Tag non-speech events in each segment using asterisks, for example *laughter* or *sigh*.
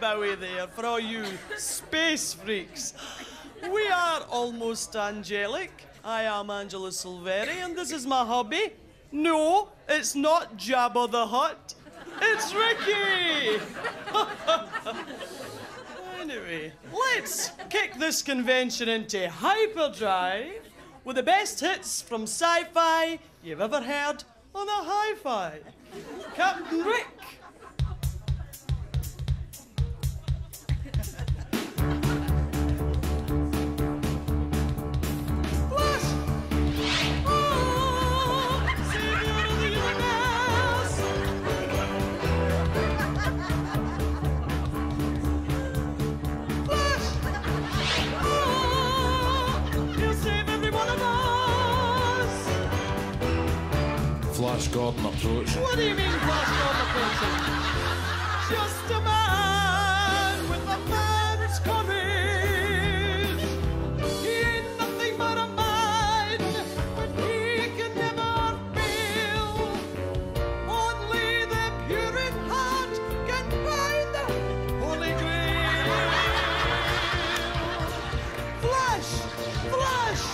Bowie there for all you space freaks. We are almost angelic. I am Angela Silveri, and this is my hubby. No, it's not Jabba the Hutt. It's Ricky! *laughs* anyway, let's kick this convention into hyperdrive with the best hits from sci fi you've ever heard on a hi fi. Captain Rick! Flash Gordon approach. What do you mean, Flash Gordon approaching? Just a man with a man's courage. He ain't nothing but a man, but he can never fail. Only the pure in heart can find the Holy Grail. Flash! Flash!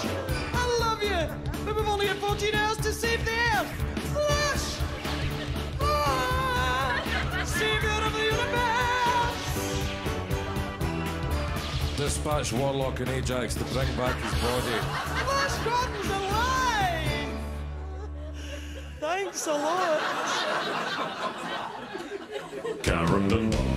I love you, but we've only Dispatch Warlock and Ajax to bring back his body. Flash Gordon's alive! Thanks a lot. Karen Dunbar.